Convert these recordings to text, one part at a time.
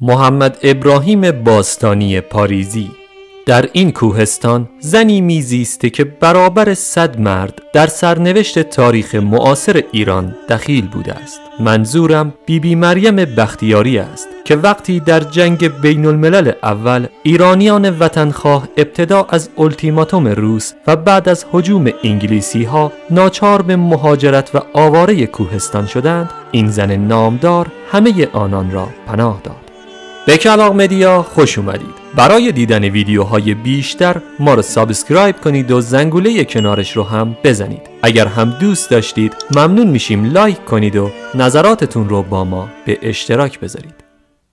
محمد ابراهیم باستانی پاریزی. در این کوهستان زنی میزیسته که برابر صد مرد در سرنوشت تاریخ معاصر ایران دخیل بوده است. منظورم بیبی بی مریم بختیاری است که وقتی در جنگ بین الملل اول ایرانیان وطنخواه ابتدا از التیماتوم روس و بعد از حجوم انگلیسی ها ناچار به مهاجرت و آواره کوهستان شدند این زن نامدار همه آنان را پناه داد. به کلاغ مدیا خوش اومدید. برای دیدن ویدیوهای بیشتر ما رو subscribe کنید و زنگوله کنارش رو هم بزنید. اگر هم دوست داشتید ممنون میشیم لایک کنید و نظراتتون رو با ما به اشتراک بذارید.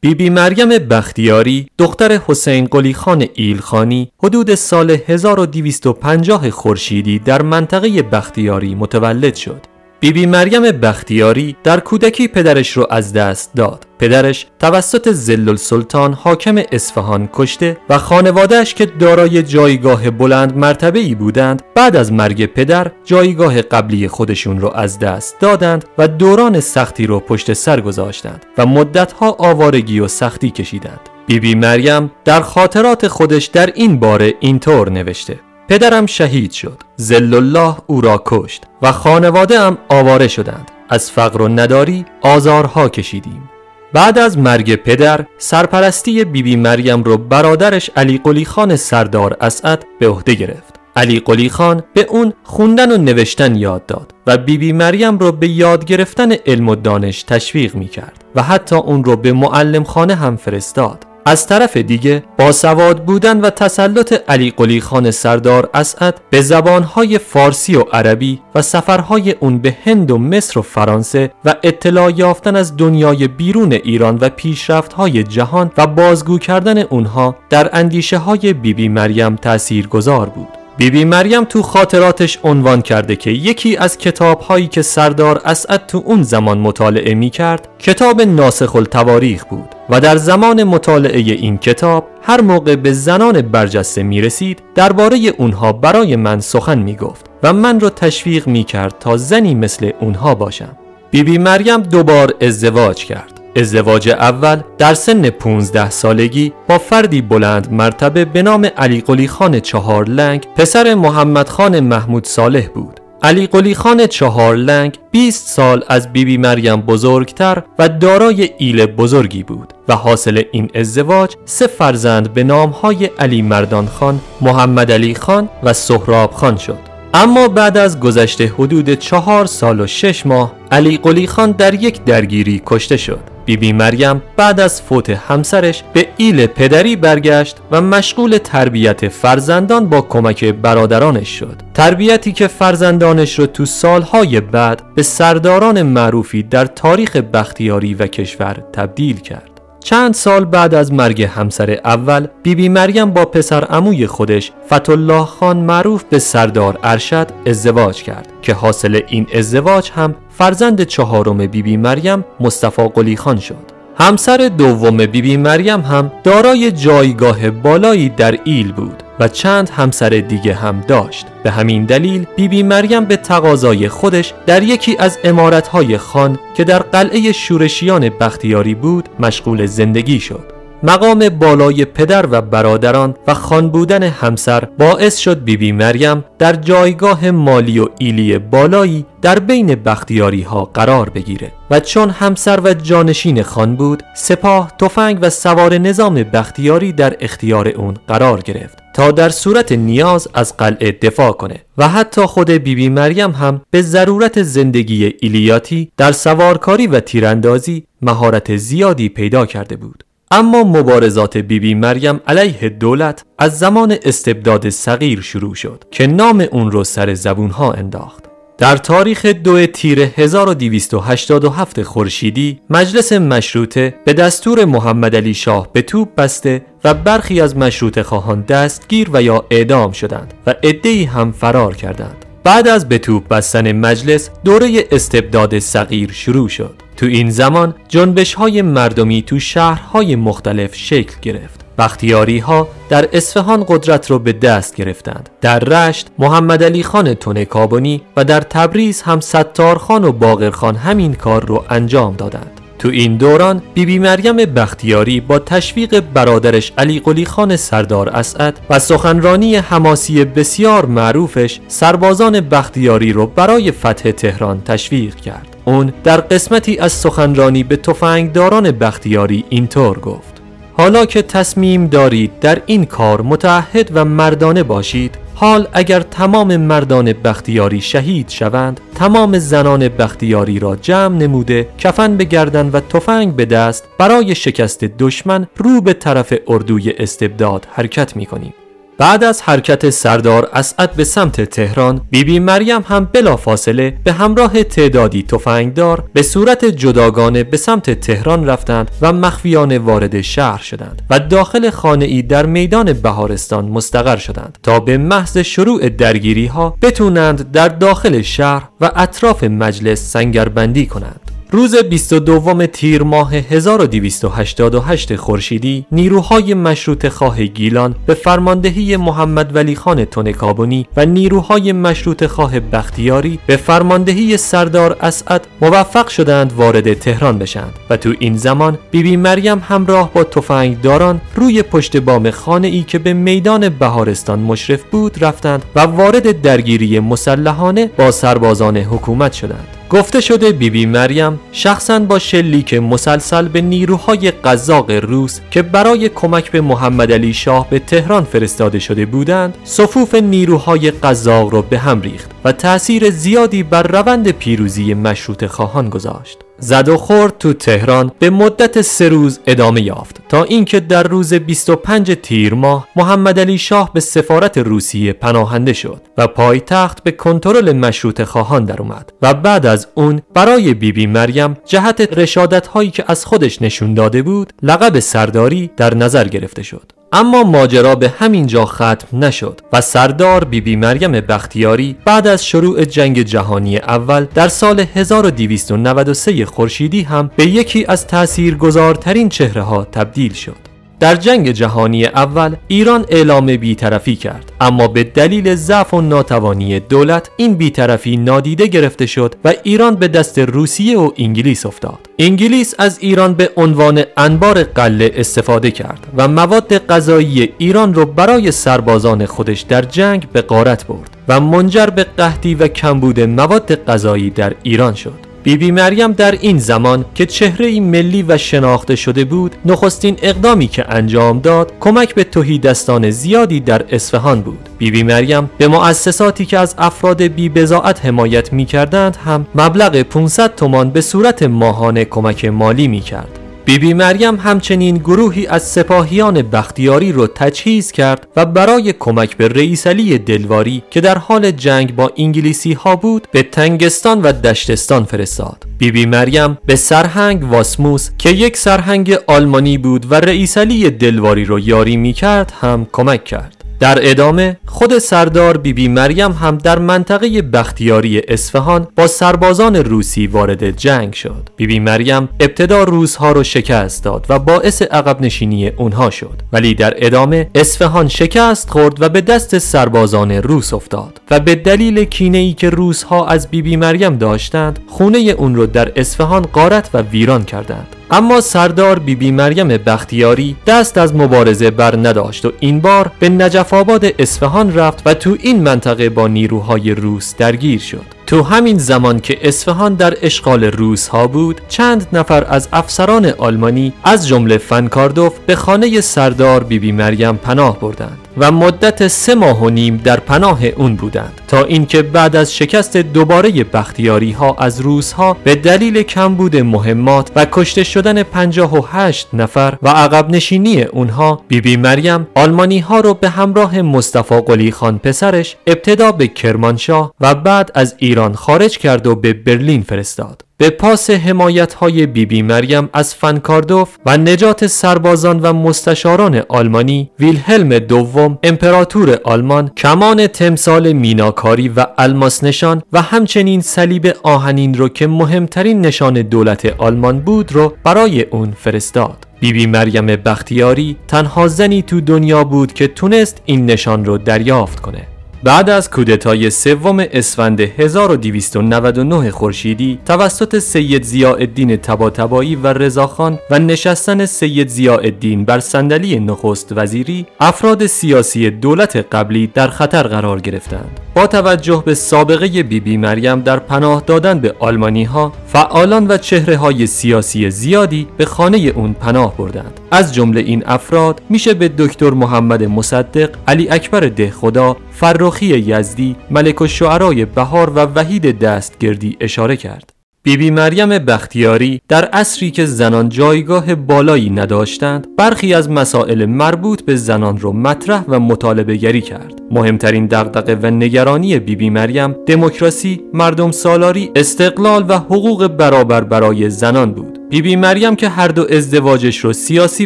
بیبی بی مریم بختیاری دختر حسین قلی خان ایلخانی حدود سال 1250 خورشیدی در منطقه بختیاری متولد شد. بیبی بی مریم بختیاری در کودکی پدرش رو از دست داد. پدرش توسط زل سلطان حاکم اصفهان کشته و خانوادهش که دارای جایگاه بلند مرتبه ای بودند بعد از مرگ پدر جایگاه قبلی خودشون رو از دست دادند و دوران سختی رو پشت سر گذاشتند و مدتها آوارگی و سختی کشیدند. بیبی بی مریم در خاطرات خودش در این باره اینطور نوشته پدرم شهید شد. زل الله او را کشت و خانواده هم آواره شدند. از فقر و نداری آزارها کشیدیم. بعد از مرگ پدر سرپرستی بیبی بی مریم رو برادرش علی قلی خان سردار اسعد به عهده گرفت. علی قلی خان به اون خوندن و نوشتن یاد داد و بیبی بی مریم رو به یاد گرفتن علم و دانش تشویق می کرد و حتی اون رو به معلم خانه هم فرستاد. از طرف دیگه با سواد بودن و تسلط علی قلی خان سردار اسعد به زبانهای فارسی و عربی و سفرهای اون به هند و مصر و فرانسه و اطلاع یافتن از دنیای بیرون ایران و پیشرفتهای جهان و بازگو کردن اونها در اندیشه های بیبی مریم تأثیر گذار بود. بیبی بی مریم تو خاطراتش عنوان کرده که یکی از کتاب هایی که سردار اسعد تو اون زمان مطالعه می کرد کتاب ناسخ التواریخ بود و در زمان مطالعه این کتاب هر موقع به زنان برجسته می رسید درباره اونها برای من سخن می گفت و من رو تشویق می کرد تا زنی مثل اونها باشم بیبی بی مریم دوبار ازدواج کرد ازدواج اول در سن 15 سالگی با فردی بلند مرتبه به نام علی قلی خان چهار لنگ پسر محمد خان محمود صالح بود. علی قلی خان چهار لنگ 20 سال از بیبی بی مریم بزرگتر و دارای ایل بزرگی بود و حاصل این ازدواج سه فرزند به نامهای علی مردان خان، محمد علی خان و سهراب خان شد. اما بعد از گذشته حدود چهار سال و شش ماه علی قلی خان در یک درگیری کشته شد بی مریم بعد از فوت همسرش به ایل پدری برگشت و مشغول تربیت فرزندان با کمک برادرانش شد. تربیتی که فرزندانش رو تو سالهای بعد به سرداران معروفی در تاریخ بختیاری و کشور تبدیل کرد. چند سال بعد از مرگ همسر اول بیبی بی مریم با پسر عموی خودش فتالله خان معروف به سردار ارشد ازدواج کرد که حاصل این ازدواج هم فرزند چهارم بیبی بی مریم مصطفی قلی خان شد. همسر دوم بیبی بی مریم هم دارای جایگاه بالایی در ایل بود. و چند همسر دیگه هم داشت. به همین دلیل بیبی بی مریم به تقاضای خودش در یکی از امارتهای خان که در قلعه شورشیان بختیاری بود مشغول زندگی شد. مقام بالای پدر و برادران و خان بودن همسر باعث شد بیبی بی مریم در جایگاه مالی و ایلی بالایی در بین بختیاری ها قرار بگیره و چون همسر و جانشین خان بود سپاه تفنگ و سوار نظام بختیاری در اختیار اون قرار گرفت تا در صورت نیاز از قلعه دفاع کنه و حتی خود بیبی بی مریم هم به ضرورت زندگی ایلیاتی در سوارکاری و تیراندازی مهارت زیادی پیدا کرده بود. اما مبارزات بیبی بی مریم علیه دولت از زمان استبداد صغیر شروع شد که نام اون رو سر زبونها انداخت. در تاریخ دو تیر 1287 خورشیدی مجلس مشروطه به دستور محمد علی شاه به توپ بسته و برخی از مشروط خواهان دستگیر و یا اعدام شدند و عدهای هم فرار کردند. بعد از به توپ بستن مجلس دوره استبداد صغیر شروع شد. تو این زمان جنبش های مردمی تو شهرهای مختلف شکل گرفت. بختیاری ها در اصفهان قدرت را به دست گرفتند. در رشت محمد علی خان تونکابونی و در تبریز هم ستار خان و باقر خان همین کار رو انجام دادند. تو این دوران بیبی بی مریم بختیاری با تشویق برادرش علی قلی خان سردار اسعد و سخنرانی حماسی بسیار معروفش سربازان بختیاری رو برای فتح تهران تشویق کرد. اون در قسمتی از سخنرانی به تفنگداران بختیاری اینطور گفت. حالا که تصمیم دارید در این کار متعهد و مردانه باشید حال اگر تمام مردان بختیاری شهید شوند تمام زنان بختیاری را جمع نموده کفن به گردن و تفنگ به دست برای شکست دشمن رو به طرف اردوی استبداد حرکت می کنیم بعد از حرکت سردار اسعد به سمت تهران بیبی بی مریم هم بلافاصله به همراه تعدادی تفنگدار به صورت جداگانه به سمت تهران رفتند و مخفیانه وارد شهر شدند و داخل خانه ای در میدان بهارستان مستقر شدند تا به محض شروع درگیری ها بتونند در داخل شهر و اطراف مجلس سنگربندی کنند. روز 22 تیر ماه 1288 خورشیدی نیروهای مشروط خواه گیلان به فرماندهی محمد ولی خان تونکابونی و نیروهای مشروط خواه بختیاری به فرماندهی سردار اسعد موفق شدند وارد تهران بشند و تو این زمان بیبی بی مریم همراه با تفنگداران روی پشت بام خانه ای که به میدان بهارستان مشرف بود رفتند و وارد درگیری مسلحانه با سربازان حکومت شدند. گفته شده بیبی بی مریم شخصا با شلیک مسلسل به نیروهای قزاق روس که برای کمک به محمد علی شاه به تهران فرستاده شده بودند صفوف نیروهای قزاق را به هم ریخت و تأثیر زیادی بر روند پیروزی مشروط خواهان گذاشت. زد و خورد تو تهران. به مدت سه روز ادامه یافت. تا اینکه در روز 25 تیر ماه محمد علی شاه به سفارت روسیه پناهنده شد و پایتخت به کنترل مشروط خواهان در اومد و بعد از اون برای بیبی بی مریم جهت رشادت هایی که از خودش نشون داده بود لقب سرداری در نظر گرفته شد. اما ماجرا به همین جا ختم نشد و سردار بیبی بی مریم بختیاری بعد از شروع جنگ جهانی اول در سال 1293 خورشیدی هم به یکی از تاثیرگذارترین چهره ها تبدیل شد. در جنگ جهانی اول ایران اعلام بیطرفی کرد. اما به دلیل ضعف و ناتوانی دولت این بیطرفی نادیده گرفته شد و ایران به دست روسیه و انگلیس افتاد. انگلیس از ایران به عنوان انبار قله استفاده کرد و مواد غذایی ایران را برای سربازان خودش در جنگ به غارت برد و منجر به قحطی و کمبود مواد غذایی در ایران شد. بیبی بی مریم در این زمان که چهره ملی و شناخته شده بود نخستین اقدامی که انجام داد کمک به توهیدستان زیادی در اصفهان بود. بیبی بی مریم به مؤسساتی که از افراد بی بزاعت حمایت می کردند هم مبلغ 500 تومان به صورت ماهانه کمک مالی می کرد بیبی بی مریم همچنین گروهی از سپاهیان بختیاری را تجهیز کرد و برای کمک به رئیس علی دلواری که در حال جنگ با انگلیسی ها بود به تنگستان و دشتستان فرستاد. بیبی بی مریم به سرهنگ واسموس که یک سرهنگ آلمانی بود و رئیس علی دلواری را یاری می کرد هم کمک کرد. در ادامه خود سردار بیبی بی مریم هم در منطقه بختیاری اصفهان با سربازان روسی وارد جنگ شد. بیبی بی مریم ابتدا روزها رو شکست داد و باعث عقب نشینی اونها شد. ولی در ادامه اصفهان شکست خورد و به دست سربازان روس افتاد. و به دلیل کینه ای که روزها از بیبی بی مریم داشتند خونه اون رو در اصفهان غارت و ویران کردند. اما سردار بیبی بی مریم بختیاری دست از مبارزه بر نداشت و این بار به نجف آباد اصفهان رفت و تو این منطقه با نیروهای روس درگیر شد. تو همین زمان که اصفهان در اشغال روس ها بود چند نفر از افسران آلمانی از جمله فنکاردوف به خانه سردار بیبی بی مریم پناه بردند و مدت سه ماه و نیم در پناه اون بودند. تا اینکه بعد از شکست دوباره بختیاری ها از روس ها به دلیل کمبود مهمات و کشته شدن 58 نفر و عقب نشینی اونها بیبی بی مریم آلمانی ها رو به همراه مصطفی قلی خان پسرش ابتدا به کرمانشاه و بعد از ایران خارج کرد و به برلین فرستاد. به پاس حمایت های بیبی مریم از فنکاردوف و نجات سربازان و مستشاران آلمانی ویلهلم دوم امپراتور آلمان کمان تمثال میناکاری و الماس نشان و همچنین صلیب آهنین رو که مهمترین نشان دولت آلمان بود رو برای اون فرستاد. بیبی بی مریم بختیاری تنها زنی تو دنیا بود که تونست این نشان رو دریافت کنه. بعد از کودتای سوم اسفند 1299 خورشیدی توسط سید ضیاءالدین طباطبایی و رضاخان و نشستن سید ضیاءالدین بر صندلی نخست وزیری افراد سیاسی دولت قبلی در خطر قرار گرفتند. با توجه به سابقه بیبی بی مریم در پناه دادن به آلمانی ها فعالان و چهره های سیاسی زیادی به خانه اون پناه بردند. از جمله این افراد میشه به دکتر محمد مصدق علی اکبر ده خدا فرخی یزدی ملک و شعرای بهار و وحید دستگردی اشاره کرد. بیبی بی مریم بختیاری در عصری که زنان جایگاه بالایی نداشتند برخی از مسائل مربوط به زنان را مطرح و مطالبه گری کرد. مهمترین دغدغه و نگرانی بیبی بی مریم دموکراسی مردم سالاری استقلال و حقوق برابر برای زنان بود. بیبی بی مریم که هر دو ازدواجش رو سیاسی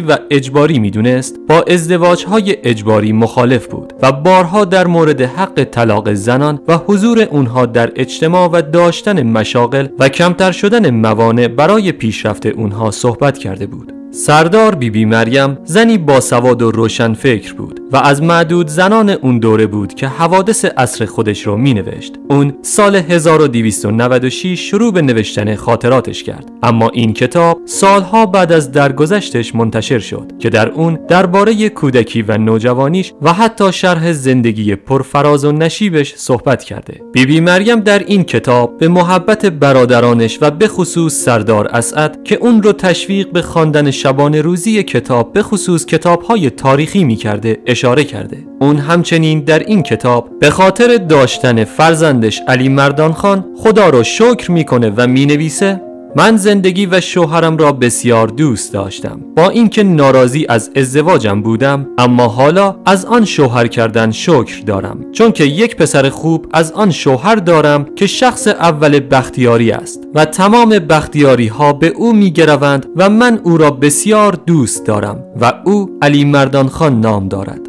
و اجباری می‌دونست با ازدواجهای اجباری مخالف بود و بارها در مورد حق طلاق زنان و حضور اونها در اجتماع و داشتن مشاغل و کمتر شدن موانع برای پیشرفت اونها صحبت کرده بود. سردار بیبی بی مریم زنی باسواد و روشن فکر بود. و از معدود زنان اون دوره بود که حوادث عصر خودش رو می نوشت. اون سال 1296 شروع به نوشتن خاطراتش کرد اما این کتاب سالها بعد از درگذشتش منتشر شد که در اون درباره کودکی و نوجوانیش و حتی شرح زندگی پرفراز و نشیبش صحبت کرده. بیبی بی مریم در این کتاب به محبت برادرانش و به خصوص سردار اسعد که اون رو تشویق به خواندن شبانه روزی کتاب به خصوص کتاب های تاریخی می کرده اشاره کرده. اون همچنین در این کتاب به خاطر داشتن فرزندش علی مردان خان خدا رو شکر می‌کنه و می نویسه من زندگی و شوهرم را بسیار دوست داشتم. با اینکه ناراضی از ازدواجم بودم اما حالا از آن شوهر کردن شکر دارم. چون که یک پسر خوب از آن شوهر دارم که شخص اول بختیاری است و تمام بختیاری ها به او می گروند و من او را بسیار دوست دارم و او علی مردان خان نام دارد.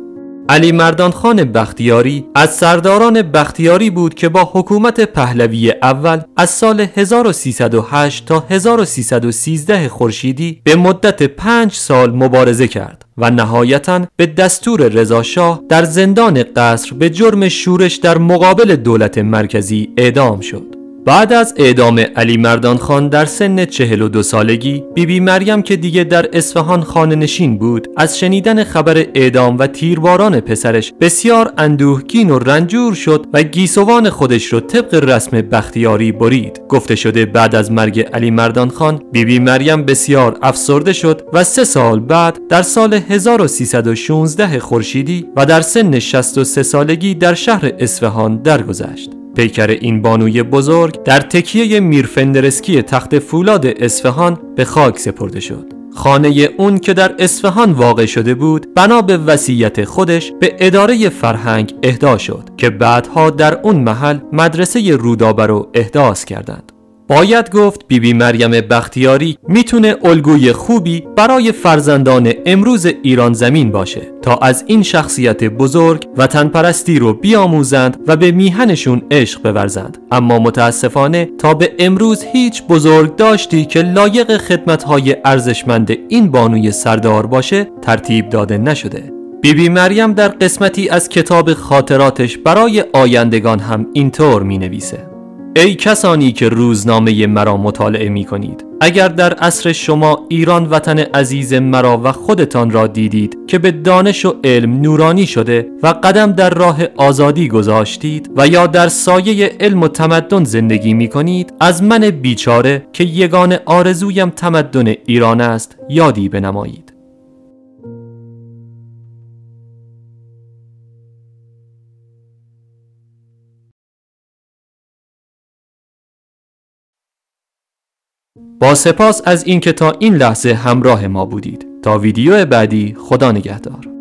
علی مردان خان بختیاری از سرداران بختیاری بود که با حکومت پهلوی اول از سال 1308 تا 1313 خورشیدی به مدت پنج سال مبارزه کرد و نهایتا به دستور رضاشاه در زندان قصر به جرم شورش در مقابل دولت مرکزی اعدام شد. بعد از اعدام علی مردان خان در سن 42 سالگی بیبی بی مریم که دیگه در اصفهان خانه نشین بود از شنیدن خبر اعدام و تیرباران پسرش بسیار اندوهگین و رنجور شد و گیسوان خودش رو طبق رسم بختیاری برید. گفته شده بعد از مرگ علی مردان خان بیبی بی مریم بسیار افسرده شد و سه سال بعد در سال 1316 خورشیدی و در سن 63 سالگی در شهر اصفهان درگذشت. پیکر این بانوی بزرگ در تکیه میرفندرسکی تخت فولاد اصفهان به خاک سپرده شد. خانه اون که در اصفهان واقع شده بود بنا به وصیت خودش به اداره فرهنگ اهدا شد که بعدها در اون محل مدرسه رودابه رو احداث کردند. باید گفت بیبی بی مریم بختیاری می‌تونه الگوی خوبی برای فرزندان امروز ایران زمین باشه تا از این شخصیت بزرگ وطن پرستی رو بیاموزند و به میهنشون عشق بورزند. اما متاسفانه تا به امروز هیچ بزرگ داشتی که لایق خدمتهای ارزشمند این بانوی سردار باشه ترتیب داده نشده. بیبی بی مریم در قسمتی از کتاب خاطراتش برای آیندگان هم اینطور می نویسه ای کسانی که روزنامه مرا مطالعه می کنید اگر در عصر شما ایران وطن عزیز مرا و خودتان را دیدید که به دانش و علم نورانی شده و قدم در راه آزادی گذاشتید و یا در سایه علم و تمدن زندگی می کنید از من بیچاره که یگان آرزویم تمدن ایران است یادی بنمایید. با سپاس از اینکه تا این لحظه همراه ما بودید. تا ویدیو بعدی خدا نگهدار.